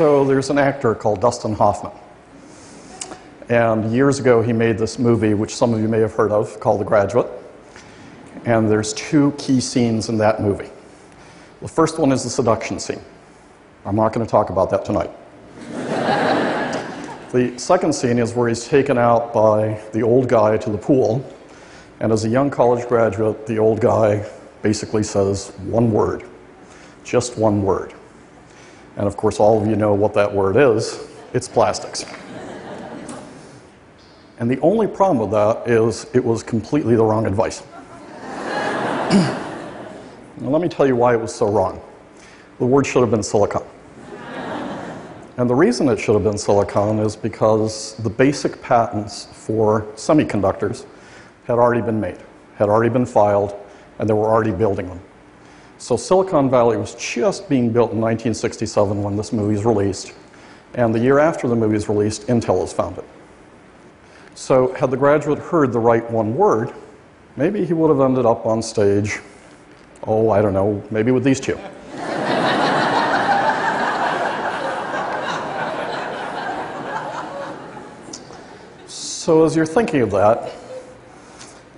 So there's an actor called Dustin Hoffman. And years ago, he made this movie, which some of you may have heard of, called The Graduate. And there's two key scenes in that movie. The first one is the seduction scene. I'm not going to talk about that tonight. the second scene is where he's taken out by the old guy to the pool. And as a young college graduate, the old guy basically says one word, just one word. And of course, all of you know what that word is it's plastics. And the only problem with that is it was completely the wrong advice. now, let me tell you why it was so wrong. The word should have been silicon. And the reason it should have been silicon is because the basic patents for semiconductors had already been made, had already been filed, and they were already building them. So Silicon Valley was just being built in 1967 when this movie is released. And the year after the movie is released, Intel is founded. So had the graduate heard the right one word, maybe he would have ended up on stage, oh, I don't know, maybe with these two. so as you're thinking of that,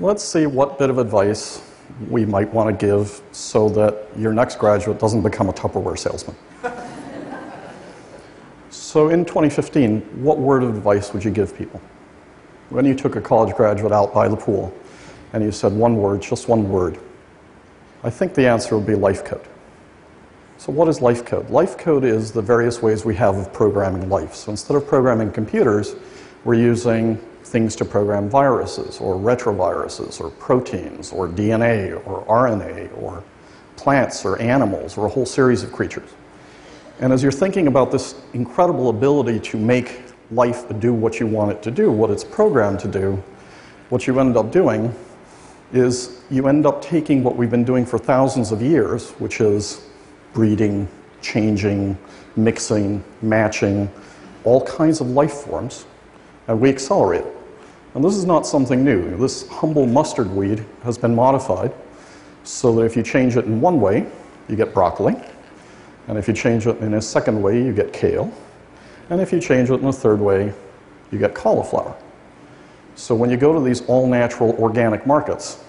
let's see what bit of advice we might want to give so that your next graduate doesn't become a Tupperware salesman. so in 2015, what word of advice would you give people? When you took a college graduate out by the pool and you said one word, just one word, I think the answer would be life code. So what is life code? Life code is the various ways we have of programming life. So instead of programming computers, we're using things to program viruses or retroviruses or proteins or DNA or RNA or plants or animals or a whole series of creatures. And as you're thinking about this incredible ability to make life do what you want it to do, what it's programmed to do, what you end up doing is you end up taking what we've been doing for thousands of years, which is breeding, changing, mixing, matching, all kinds of life forms, and we accelerate it. And this is not something new. This humble mustard weed has been modified so that if you change it in one way, you get broccoli. And if you change it in a second way, you get kale. And if you change it in a third way, you get cauliflower. So when you go to these all natural organic markets,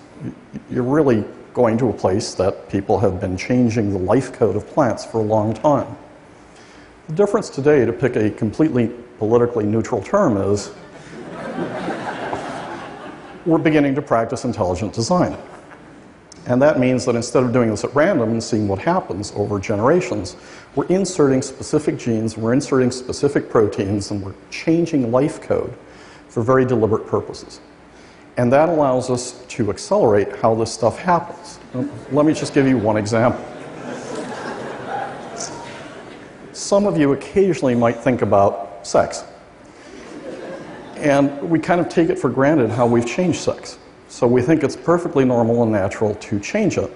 you're really going to a place that people have been changing the life code of plants for a long time. The difference today, to pick a completely politically neutral term, is we're beginning to practice intelligent design. And that means that instead of doing this at random and seeing what happens over generations, we're inserting specific genes, we're inserting specific proteins, and we're changing life code for very deliberate purposes. And that allows us to accelerate how this stuff happens. Let me just give you one example. Some of you occasionally might think about sex. And we kind of take it for granted how we've changed sex. So we think it's perfectly normal and natural to change it.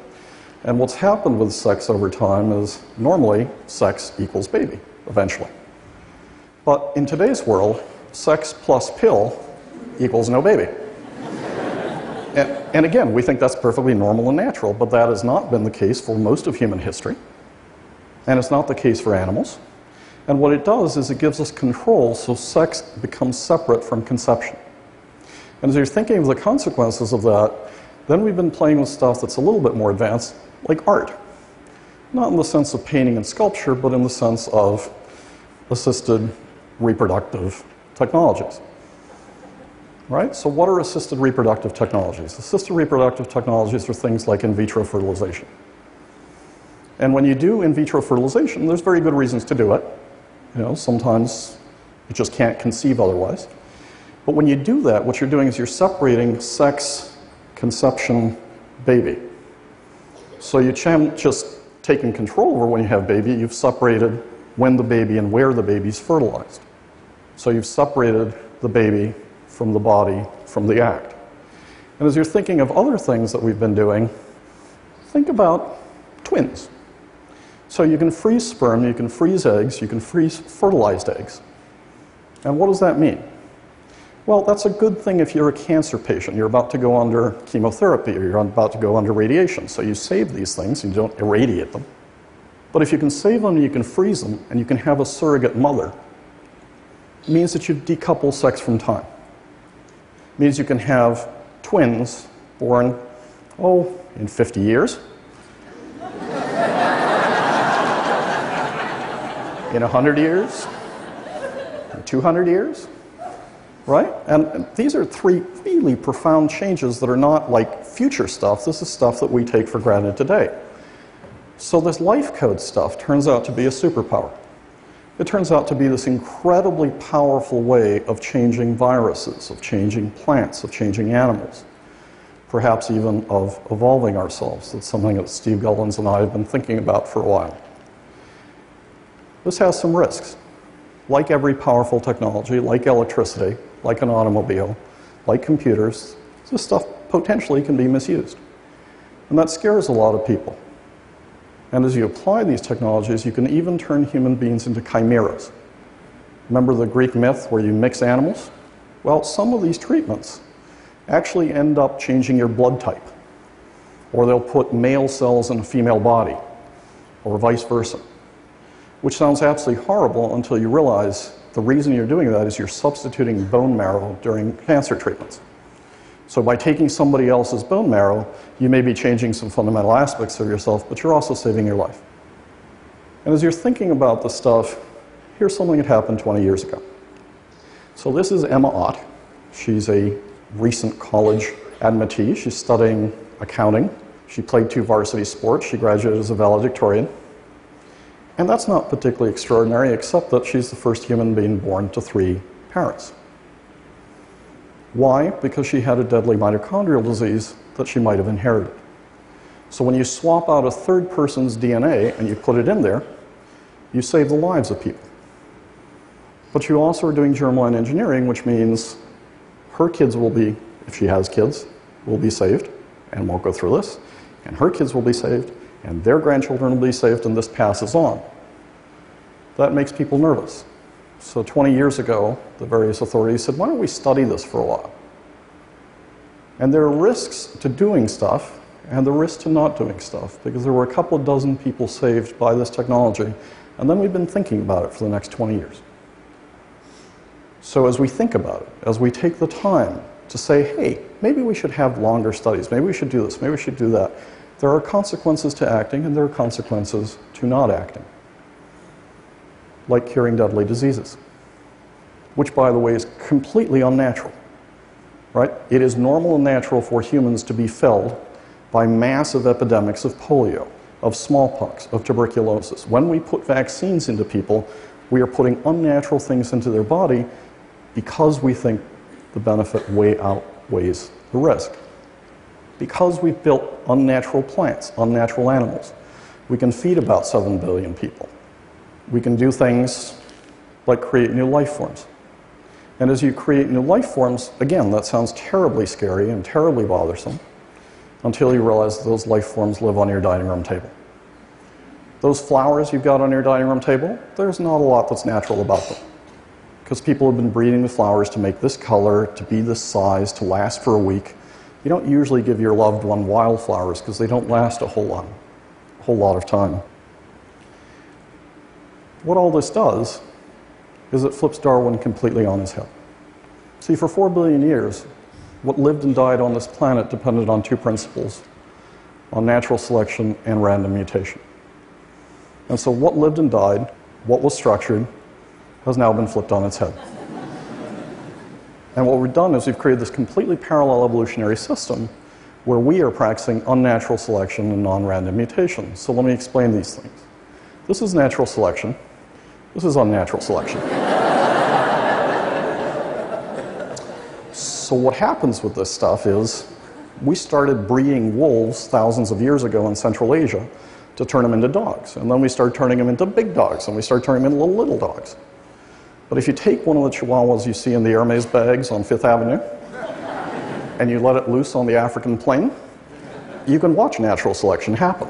And what's happened with sex over time is normally sex equals baby, eventually. But in today's world, sex plus pill equals no baby. and, and again, we think that's perfectly normal and natural, but that has not been the case for most of human history. And it's not the case for animals. And what it does is it gives us control so sex becomes separate from conception. And as you're thinking of the consequences of that, then we've been playing with stuff that's a little bit more advanced, like art. Not in the sense of painting and sculpture, but in the sense of assisted reproductive technologies. Right? So, what are assisted reproductive technologies? Assisted reproductive technologies are things like in vitro fertilization. And when you do in vitro fertilization, there's very good reasons to do it. You know, sometimes you just can't conceive otherwise. But when you do that, what you're doing is you're separating sex, conception, baby. So you can't just taking control over when you have baby, you've separated when the baby and where the baby's fertilized. So you've separated the baby from the body, from the act. And as you're thinking of other things that we've been doing, think about twins. So you can freeze sperm, you can freeze eggs, you can freeze fertilized eggs. And what does that mean? Well, that's a good thing if you're a cancer patient. You're about to go under chemotherapy or you're about to go under radiation. So you save these things and you don't irradiate them. But if you can save them you can freeze them and you can have a surrogate mother, it means that you decouple sex from time. It means you can have twins born, oh, in 50 years, in 100 years, in 200 years, right? And, these are three really profound changes that are not like future stuff. This is stuff that we take for granted today. So, this life code stuff turns out to be a superpower. It turns out to be this incredibly powerful way of changing viruses, of changing plants, of changing animals, perhaps even of evolving ourselves. That's something that Steve Gullans and I have been thinking about for a while. This has some risks. Like every powerful technology, like electricity, like an automobile, like computers, this stuff potentially can be misused. And that scares a lot of people. And as you apply these technologies, you can even turn human beings into chimeras. Remember the Greek myth where you mix animals? Well, some of these treatments actually end up changing your blood type. Or they'll put male cells in a female body, or vice versa. Which sounds absolutely horrible until you realize the reason you're doing that is you're substituting bone marrow during cancer treatments. So by taking somebody else's bone marrow, you may be changing some fundamental aspects of yourself, but you're also saving your life. And as you're thinking about this stuff, here's something that happened 20 years ago. So this is Emma Ott. She's a recent college admittee. She's studying accounting. She played two varsity sports. She graduated as a valedictorian. And that's not particularly extraordinary, except that she's the first human being born to three parents. Why? Because she had a deadly mitochondrial disease that she might have inherited. So when you swap out a third person's DNA and you put it in there, you save the lives of people. But you also are doing germline engineering, which means her kids will be, if she has kids, will be saved and won't go through this, and her kids will be saved, and their grandchildren will be saved, and this passes on. That makes people nervous. So 20 years ago, the various authorities said, why don't we study this for a while? And there are risks to doing stuff and the risk to not doing stuff because there were a couple of dozen people saved by this technology, and then we've been thinking about it for the next 20 years. So as we think about it, as we take the time to say, hey, maybe we should have longer studies, maybe we should do this, maybe we should do that, there are consequences to acting and there are consequences to not acting like curing deadly diseases, which, by the way, is completely unnatural. Right? It is normal and natural for humans to be felled by massive epidemics of polio, of smallpox, of tuberculosis. When we put vaccines into people, we are putting unnatural things into their body because we think the benefit way outweighs the risk. Because we've built unnatural plants, unnatural animals, we can feed about 7 billion people we can do things like create new life forms. And as you create new life forms, again, that sounds terribly scary and terribly bothersome until you realize those life forms live on your dining room table. Those flowers you've got on your dining room table, there's not a lot that's natural about them. Because people have been breeding the flowers to make this color, to be this size, to last for a week. You don't usually give your loved one wildflowers because they don't last a whole lot, a whole lot of time. What all this does is it flips Darwin completely on his head. See, for four billion years, what lived and died on this planet depended on two principles on natural selection and random mutation. And so, what lived and died, what was structured, has now been flipped on its head. And what we've done is we've created this completely parallel evolutionary system where we are practicing unnatural selection and non random mutation. So, let me explain these things. This is natural selection. This is unnatural selection. so, what happens with this stuff is we started breeding wolves thousands of years ago in Central Asia to turn them into dogs. And then we started turning them into big dogs, and we started turning them into little dogs. But if you take one of the chihuahuas you see in the Hermes bags on Fifth Avenue and you let it loose on the African plain, you can watch natural selection happen.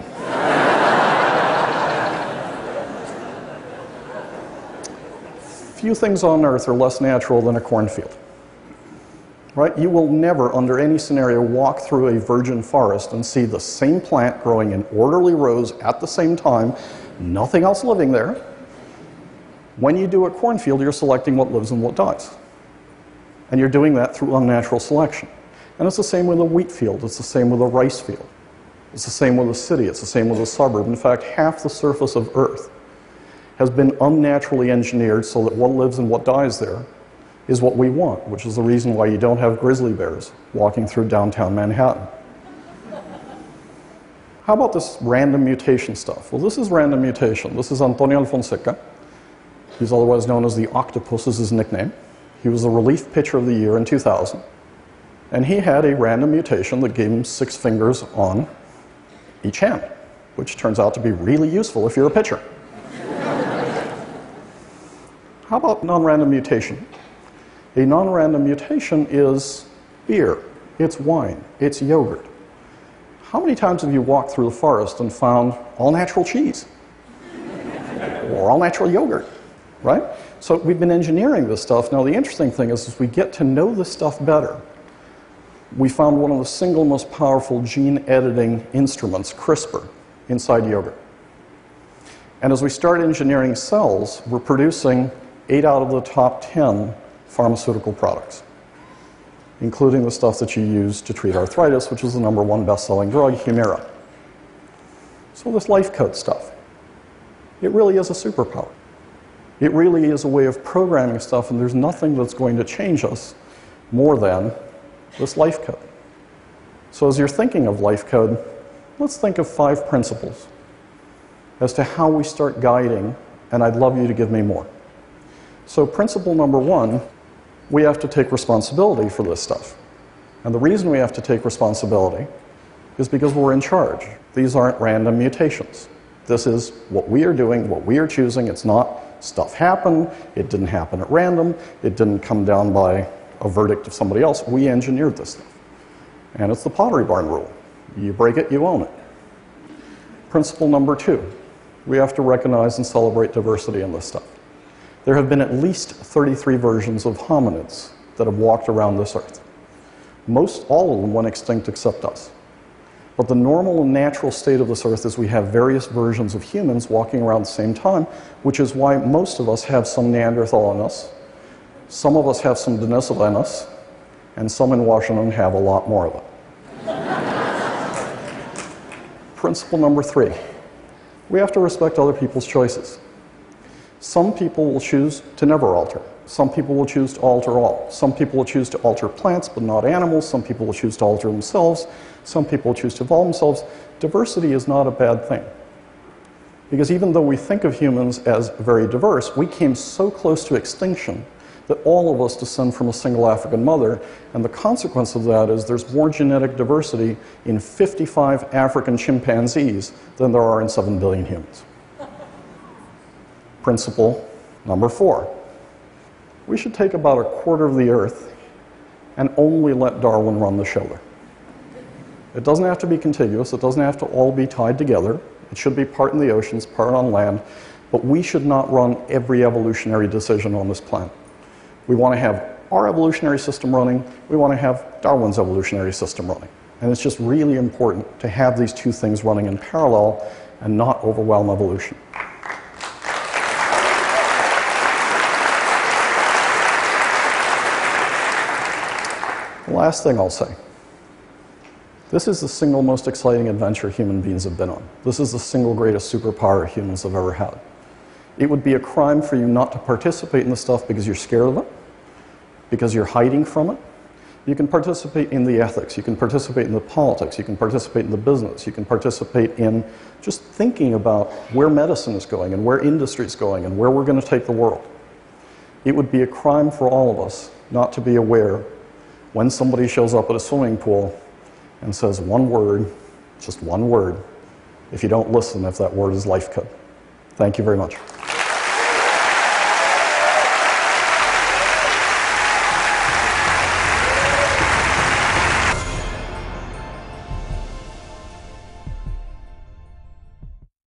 Few things on earth are less natural than a cornfield. Right? You will never, under any scenario, walk through a virgin forest and see the same plant growing in orderly rows at the same time, nothing else living there. When you do a cornfield, you're selecting what lives and what dies. And you're doing that through unnatural selection. And it's the same with a wheat field, it's the same with a rice field. It's the same with a city, it's the same with a suburb. In fact, half the surface of Earth has been unnaturally engineered so that what lives and what dies there is what we want, which is the reason why you don't have grizzly bears walking through downtown Manhattan. How about this random mutation stuff? Well, this is random mutation. This is Antonio Alfonseca. He's otherwise known as the Octopus, is his nickname. He was the relief pitcher of the year in 2000. And he had a random mutation that gave him six fingers on each hand, which turns out to be really useful if you're a pitcher. How about non random mutation? A non random mutation is beer, it's wine, it's yogurt. How many times have you walked through the forest and found all natural cheese? or all natural yogurt, right? So we've been engineering this stuff. Now, the interesting thing is, as we get to know this stuff better, we found one of the single most powerful gene editing instruments, CRISPR, inside yogurt. And as we start engineering cells, we're producing eight out of the top 10 pharmaceutical products, including the stuff that you use to treat arthritis, which is the number one best selling drug, Humira. So, this life code stuff, it really is a superpower. It really is a way of programming stuff, and there's nothing that's going to change us more than this life code. So, as you're thinking of life code, let's think of five principles as to how we start guiding, and I'd love you to give me more. So, principle number one we have to take responsibility for this stuff. And the reason we have to take responsibility is because we're in charge. These aren't random mutations. This is what we are doing, what we are choosing. It's not stuff happened, it didn't happen at random, it didn't come down by a verdict of somebody else. We engineered this stuff. And it's the Pottery Barn rule you break it, you own it. Principle number two we have to recognize and celebrate diversity in this stuff. There have been at least 33 versions of hominids that have walked around this earth. Most all of them went extinct except us. But the normal and natural state of this earth is we have various versions of humans walking around at the same time, which is why most of us have some Neanderthal in us, some of us have some Denisova in us, and some in Washington have a lot more of it. Principle number three we have to respect other people's choices. Some people will choose to never alter. Some people will choose to alter all. Some people will choose to alter plants but not animals. Some people will choose to alter themselves. Some people will choose to evolve themselves. Diversity is not a bad thing. Because even though we think of humans as very diverse, we came so close to extinction that all of us descend from a single African mother, and the consequence of that is there's more genetic diversity in 55 African chimpanzees than there are in 7 billion humans. Principle number four we should take about a quarter of the earth and only let Darwin run the show. It doesn't have to be contiguous, it doesn't have to all be tied together. It should be part in the oceans, part on land, but we should not run every evolutionary decision on this planet. We want to have our evolutionary system running, we want to have Darwin's evolutionary system running. And it's just really important to have these two things running in parallel and not overwhelm evolution. Last thing I'll say this is the single most exciting adventure human beings have been on. This is the single greatest superpower humans have ever had. It would be a crime for you not to participate in this stuff because you're scared of it, because you're hiding from it. You can participate in the ethics, you can participate in the politics, you can participate in the business, you can participate in just thinking about where medicine is going and where industry is going and where we're going to take the world. It would be a crime for all of us not to be aware when somebody shows up at a swimming pool and says one word, just one word, if you don't listen, if that word is life code. Thank you very much.